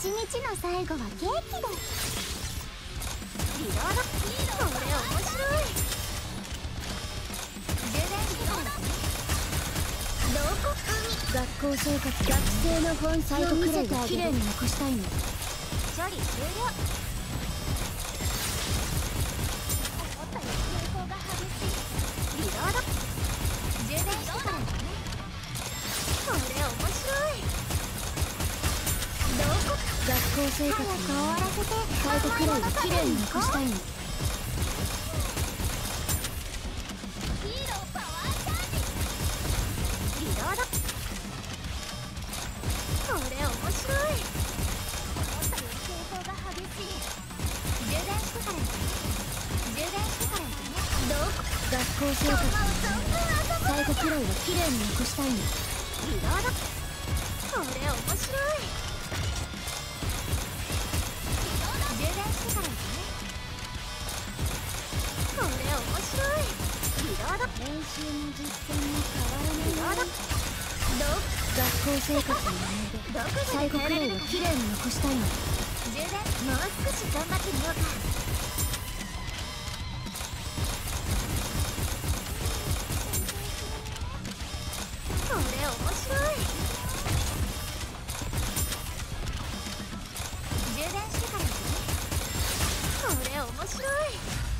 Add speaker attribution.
Speaker 1: 一日の最後はケーキだ。リロードこれ面白い充電してからどこ
Speaker 2: 学校生活学生の本サイトくらいをきれいに残したいの
Speaker 1: 処理終了
Speaker 2: 学校生活
Speaker 1: 早く終わらせて
Speaker 2: サイトくらいをきれいに残したいの
Speaker 1: ヒーローパワーチャージリロードこれ面白い思ったより抵抗が激しい充電してからね充電してからねどこ
Speaker 2: 学校生活サイトくらいをきれいに残したいの
Speaker 1: リロードこれ面白い。ロード
Speaker 2: 練習も実践も変わらない
Speaker 1: リロード
Speaker 2: 学校生活の思い
Speaker 1: どこ
Speaker 2: 出サイトくらいをきれいに残したいの
Speaker 1: 充電もう少し頑張ってみようかこれ面白い充電してからねこれ面白い。